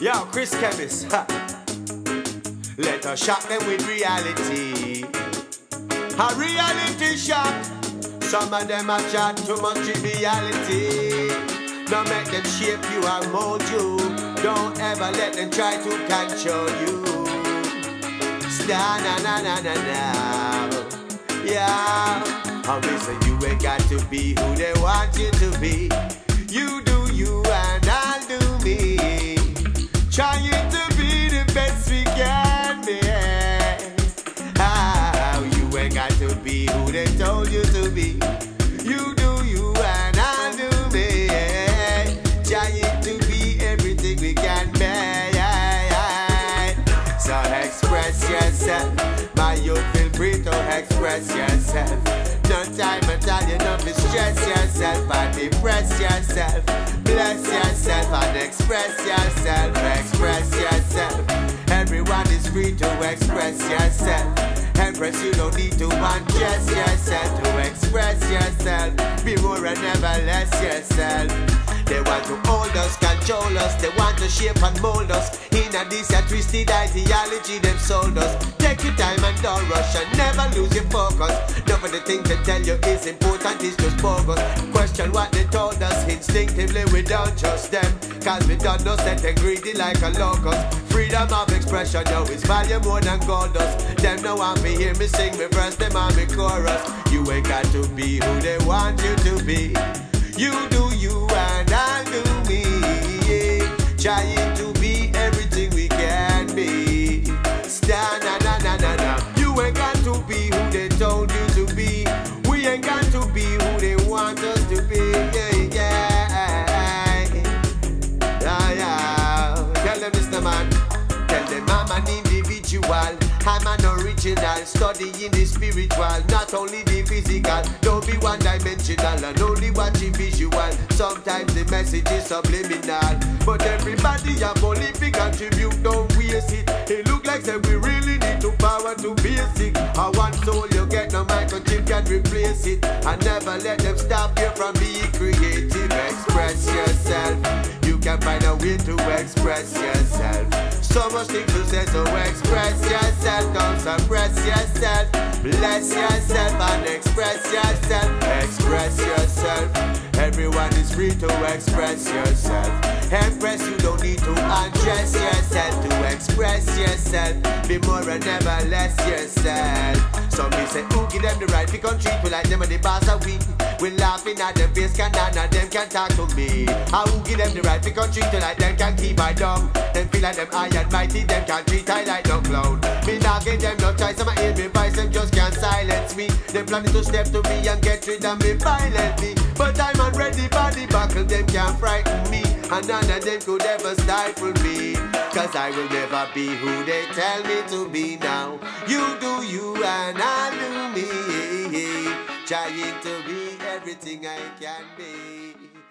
Yo, Kris Kemist. Let us shock them with reality. A reality shock. Some of them have chat too much reality. Don't make them shape you or mold you. Don't ever let them try to control you. Star na na na na na. Yeah. Will say you ain't got to be who they want you to be. You do You do you and I'll do me. Trying to be everything we can be. So express yourself. My youth, feel free to express yourself. No time at all, you don't be stress yourself and depress yourself. Bless yourself and express yourself. Express yourself. Everyone is free to express yourself. Empress, you don't need to undress yourself to express yourself. Be more and never less yourself. They want to hold us, control us. They want to shape and mold us. In a this a twisted ideology, them sold us. Take your time and don't rush and never lose your focus. None of the things they tell you is important, it's just bogus. Question what they told us instinctively, we don't trust them. Cause we don't know set and greedy like a locust. Freedom of expression, yo, is value more than gold dust. Them no want me hear me sing me verse, them on me chorus. You ain't got to be who they want you to be. You do you and I'll do me. Yeah. Trying an individual. I'm an original, studying the spiritual, not only the physical. Don't be one dimensional and only watching visual. Sometimes the message is subliminal, but everybody have only contribute, don't waste it. It look like say we really need to power to basic. I want soul you get no microchip can replace it. I never let them stop you from being creative. Express yourself. You can find a way to express yourself. So much things to say, so express yourself. Don't suppress yourself. Bless yourself and express yourself. Express yourself. Everyone is free to express yourself. Empress, you don't need to undress yourself to express yourself. Be more and never less yourself. Some me say, who give them the right to treat we like them and the boss are we. We laughing at them face, can none of them can talk to me. I will give them the right to we like them can't keep my down. Them feel like them high and mighty, them can't treat I like no clown. Me not give them no choice, I'ma hear me voice, them just can't silence me. They planning to step to me and get rid of me violently. But I'm already body buckle, them can't frighten me. And none of them could ever stifle me. Cause I will never be who they tell me to be now. You do you and I do me. Trying to be everything I can be.